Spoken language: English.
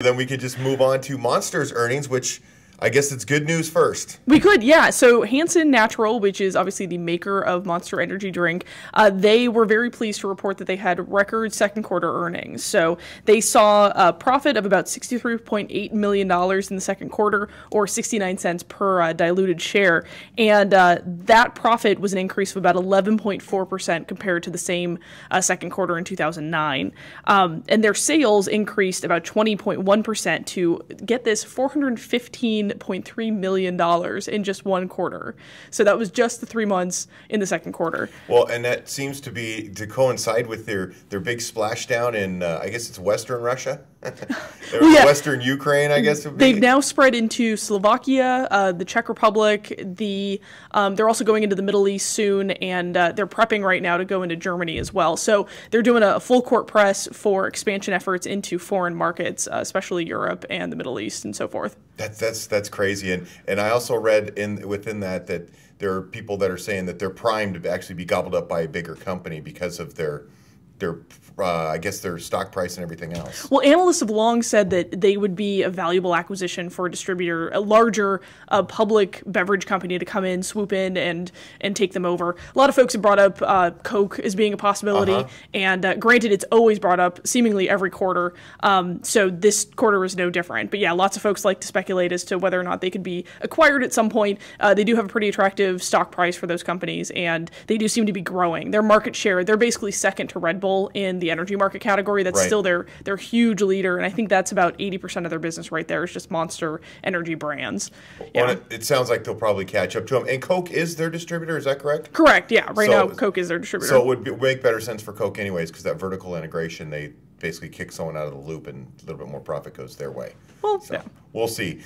Then we could just move on to Monster's earnings, which I guess it's good news first. We could, yeah. So Hansen Natural, which is obviously the maker of Monster Energy drink, uh, they were very pleased to report that they had record second quarter earnings. So they saw a profit of about $63.8 million in the second quarter, or 69 cents per uh, diluted share. And uh, that profit was an increase of about 11.4% compared to the same uh, second quarter in 2009. Um, and their sales increased about 20.1% to get this 415 $15.3 million in just one quarter. So that was just the three months in the second quarter. Well, and that seems to be to coincide with their, their big splashdown in, uh, I guess it's Western Russia? yeah. Western Ukraine, I guess. They've now spread into Slovakia, uh, the Czech Republic. The um, they're also going into the Middle East soon, and uh, they're prepping right now to go into Germany as well. So they're doing a full court press for expansion efforts into foreign markets, uh, especially Europe and the Middle East and so forth. That's that's that's crazy, and and I also read in within that that there are people that are saying that they're primed to actually be gobbled up by a bigger company because of their their uh, I guess their stock price and everything else. Well, analysts have long said that they would be a valuable acquisition for a distributor, a larger uh, public beverage company to come in, swoop in, and and take them over. A lot of folks have brought up uh, Coke as being a possibility, uh-huh. and uh, granted, it's always brought up seemingly every quarter. Um, so this quarter was no different. But yeah, lots of folks like to speculate as to whether or not they could be acquired at some point. Uh, they do have a pretty attractive stock price for those companies, and they do seem to be growing. Their market share, they're basically second to Red Bull in the energy market category. That's right. still their their huge leader, and I think that's about eighty percent of their business right there is just Monster Energy brands. Yeah. It, it, sounds like they'll probably catch up to them. And Coke is their distributor. Is that correct? Correct. Yeah. Right so, now, Coke is their distributor. So it would be, make better sense for Coke anyways, because that vertical integration they basically kick someone out of the loop, and a little bit more profit goes their way. Well, so, yeah. we'll see.